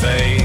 face.